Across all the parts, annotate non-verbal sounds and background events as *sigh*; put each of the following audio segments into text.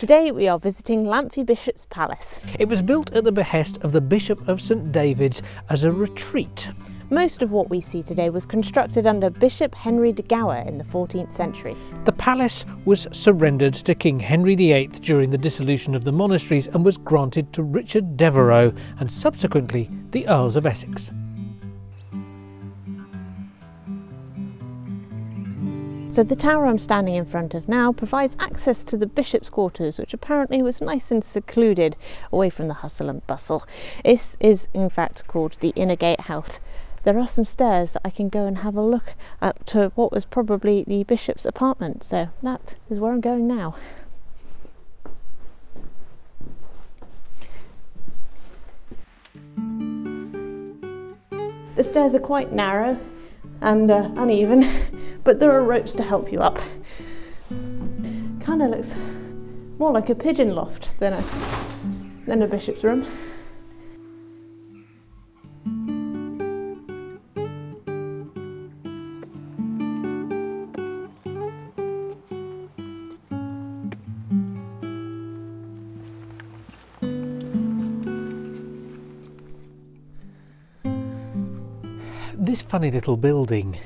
Today we are visiting Lamphey Bishop's Palace. It was built at the behest of the Bishop of St David's as a retreat. Most of what we see today was constructed under Bishop Henry de Gower in the 14th century. The palace was surrendered to King Henry VIII during the dissolution of the monasteries and was granted to Richard Devereux and subsequently the Earls of Essex. So the tower I'm standing in front of now provides access to the bishop's quarters, which apparently was nice and secluded away from the hustle and bustle. This is in fact called the Inner Gate House. There are some stairs that I can go and have a look up to what was probably the bishop's apartment. So that is where I'm going now. The stairs are quite narrow and uh, uneven, *laughs* but there are ropes to help you up. Kind of looks more like a pigeon loft than a, than a bishop's room. This funny little building,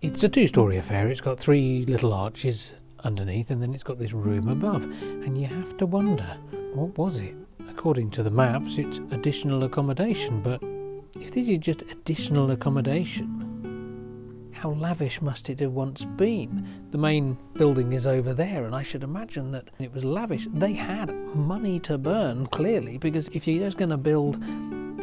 it's a two-storey affair. It's got three little arches underneath and then it's got this room above. And you have to wonder, what was it? According to the maps, it's additional accommodation, but if this is just additional accommodation, how lavish must it have once been? The main building is over there, and I should imagine that it was lavish. They had money to burn, clearly, because if you're just going to build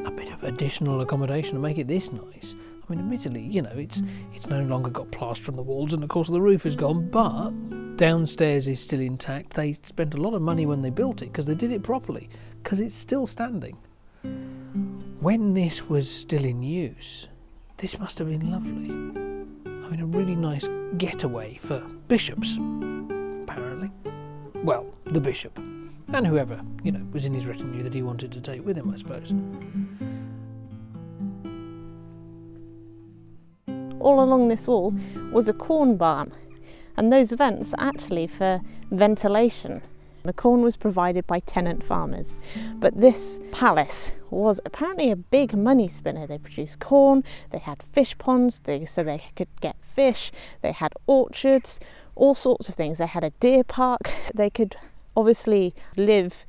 a bit of additional accommodation and make it this nice, I mean, admittedly, you know, it's mm. it's no longer got plaster on the walls, and of course the roof is gone, but downstairs is still intact. They spent a lot of money when they built it because they did it properly, because it's still standing. When this was still in use, this must have been lovely. I mean, a really nice getaway for bishops, apparently. Well, the bishop, and whoever, you know, was in his retinue that he wanted to take with him, I suppose. All along this wall was a corn barn and those vents are actually for ventilation. The corn was provided by tenant farmers, but this palace was apparently a big money spinner. They produced corn, they had fish ponds, they, so they could get fish, they had orchards, all sorts of things. They had a deer park, *laughs* they could obviously live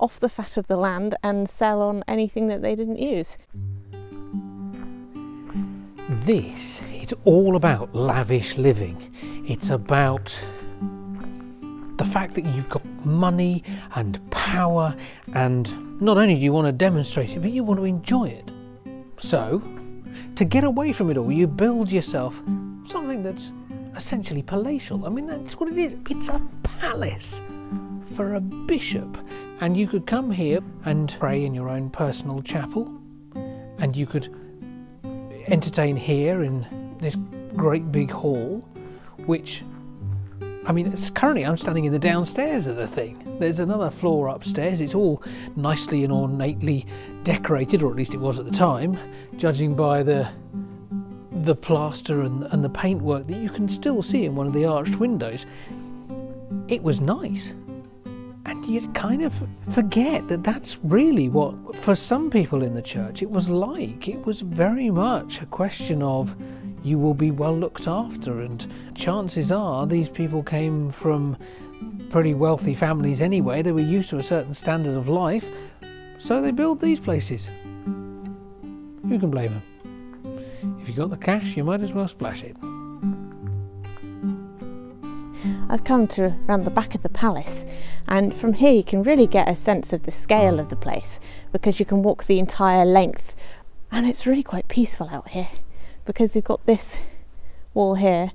off the fat of the land and sell on anything that they didn't use. This it's all about lavish living. It's about the fact that you've got money and power, and not only do you want to demonstrate it, but you want to enjoy it. So, to get away from it all, you build yourself something that's essentially palatial. I mean, that's what it is. It's a palace for a bishop. And you could come here and pray in your own personal chapel, and you could entertain here in this great big hall, which I mean, it's currently I'm standing in the downstairs of the thing. There's another floor upstairs. It's all nicely and ornately decorated, or at least it was at the time, judging by the the plaster and, and the paintwork that you can still see in one of the arched windows. It was nice. You kind of forget that that's really what, for some people in the church, it was like. It was very much a question of you will be well looked after, and chances are these people came from pretty wealthy families anyway. They were used to a certain standard of life, so they built these places. Who can blame them? If you've got the cash, you might as well splash it. I've come to around the back of the palace and from here you can really get a sense of the scale of the mm. place because you can walk the entire length and it's really quite peaceful out here because you've got this wall here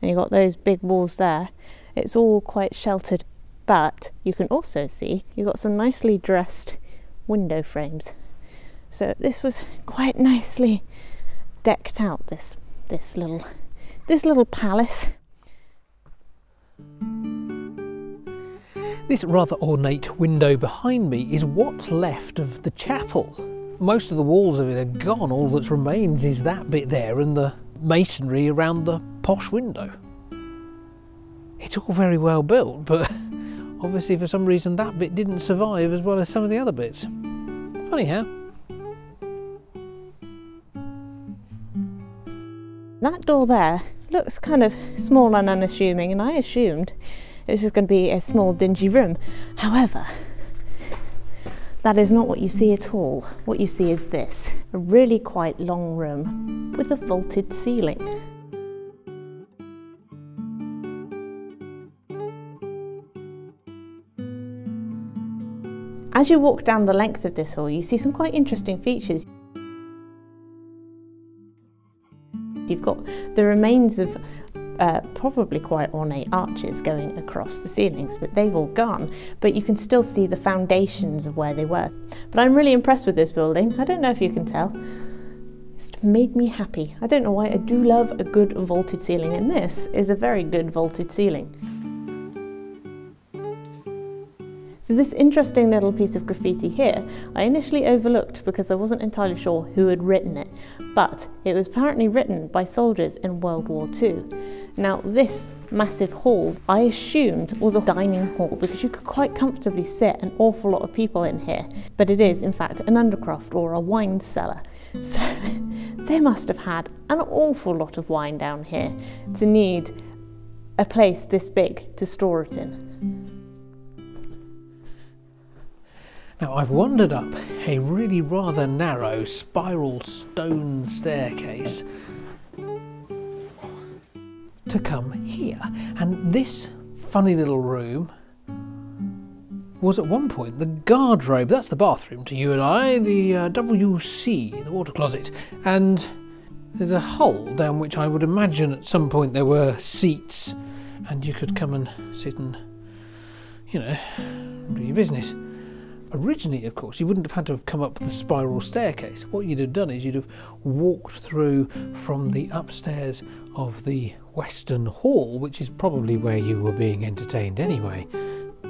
and you've got those big walls there. It's all quite sheltered but you can also see you've got some nicely dressed window frames. So this was quite nicely decked out this this little this little palace This rather ornate window behind me is what's left of the chapel. Most of the walls of it are gone, all that remains is that bit there and the masonry around the posh window. It's all very well built, but *laughs* obviously for some reason that bit didn't survive as well as some of the other bits. Funny how. That door there looks kind of small and unassuming, and I assumed it was just going to be a small, dingy room. However, that is not what you see at all. What you see is this a really quite long room with a vaulted ceiling. As you walk down the length of this hall, you see some quite interesting features. You've got the remains of uh, probably quite ornate arches going across the ceilings, but they've all gone. But you can still see the foundations of where they were. But I'm really impressed with this building. I don't know if you can tell. It's made me happy. I don't know why. I do love a good vaulted ceiling, and this is a very good vaulted ceiling. So this interesting little piece of graffiti here, I initially overlooked because I wasn't entirely sure who had written it, but it was apparently written by soldiers in World War II. Now this massive hall, I assumed was a dining hall because you could quite comfortably sit an awful lot of people in here, but it is in fact an undercroft or a wine cellar. *laughs* So they must have had an awful lot of wine down here to need a place this big to store it in. Now I've wandered up a really rather narrow spiral stone staircase to come here. And this funny little room was at one point the guardrobe. That's the bathroom to you and I, the uh, WC, the water closet. And there's a hole down which I would imagine at some point there were seats and you could come and sit and, you know, do your business. Originally, of course, you wouldn't have had to have come up the spiral staircase. What you'd have done is you'd have walked through from the upstairs of the Western Hall, which is probably where you were being entertained anyway.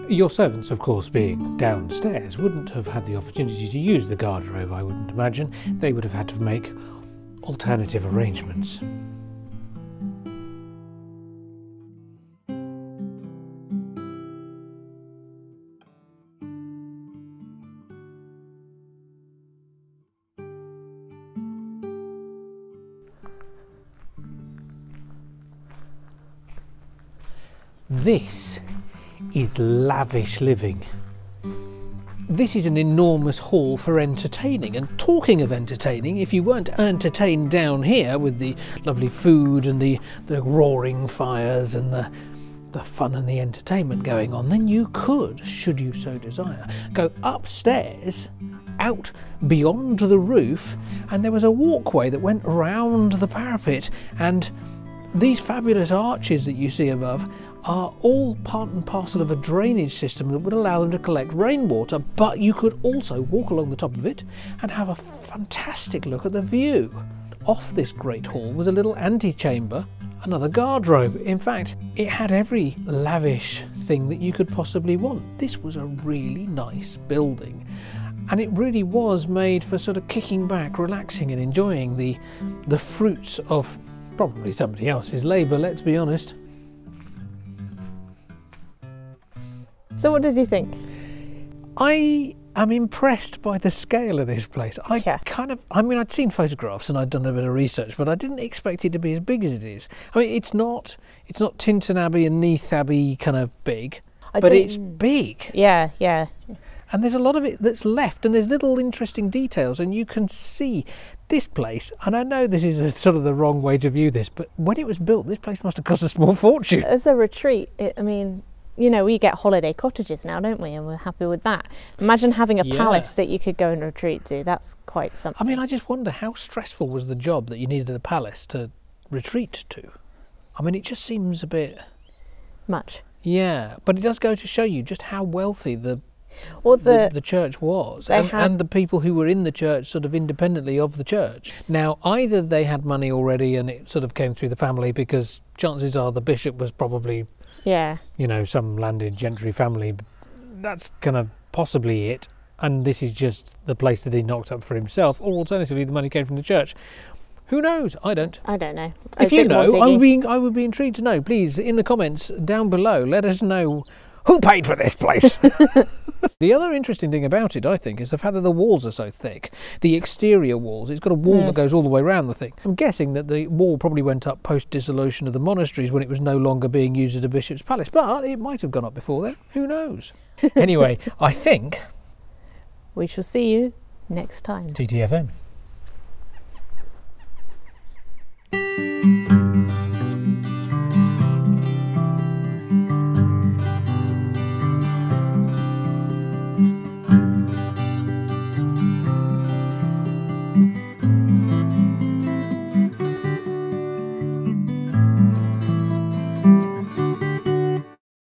Your servants, of course, being downstairs, wouldn't have had the opportunity to use the guardrobe, I wouldn't imagine. They would have had to make alternative arrangements. This is lavish living. This is an enormous hall for entertaining. And talking of entertaining, if you weren't entertained down here with the lovely food and the, the roaring fires and the, the fun and the entertainment going on, then you could, should you so desire, go upstairs, out beyond the roof, and there was a walkway that went round the parapet. And these fabulous arches that you see above are all part and parcel of a drainage system that would allow them to collect rainwater, but you could also walk along the top of it and have a fantastic look at the view. Off this great hall was a little antechamber, another guardrobe. In fact, it had every lavish thing that you could possibly want. This was a really nice building. And it really was made for sort of kicking back, relaxing, and enjoying the, the fruits of probably somebody else's labour, let's be honest. So, what did you think? I am impressed by the scale of this place. I Yeah. kind of, I mean, I'd seen photographs and I'd done a bit of research, but I didn't expect it to be as big as it is. I mean, it's not, it's not Tintern Abbey and Neath Abbey kind of big, I but it's big. Yeah, yeah. And there's a lot of it that's left, and there's little interesting details, and you can see this place. And I know this is a, sort of the wrong way to view this, but when it was built, this place must have cost a small fortune. As a retreat, it, I mean, you know, we get holiday cottages now, don't we? And we're happy with that. Imagine having a Yeah. palace that you could go and retreat to. That's quite something. I mean, I just wonder how stressful was the job that you needed a palace to retreat to. I mean, it just seems a bit. Much. Yeah, but it does go to show you just how wealthy the Or the, the, the church was, and, had- and the people who were in the church sort of independently of the church. Now, either they had money already and it sort of came through the family because chances are the bishop was probably, yeah. you know, some landed gentry family. That's kind of possibly it. And this is just the place that he knocked up for himself, or alternatively, the money came from the church. Who knows? I don't. I don't know. If you know, I would be I would be intrigued to know. Please, in the comments down below, let us know Who paid for this place? *laughs* the other interesting thing about it, I think, is the fact that the walls are so thick. The exterior walls, it's got a wall Mm. that goes all the way around the thing. I'm guessing that the wall probably went up post dissolution of the monasteries when it was no longer being used as a bishop's palace, but it might have gone up before then. Who knows? *laughs* anyway, I think We shall see you next time. TTFN.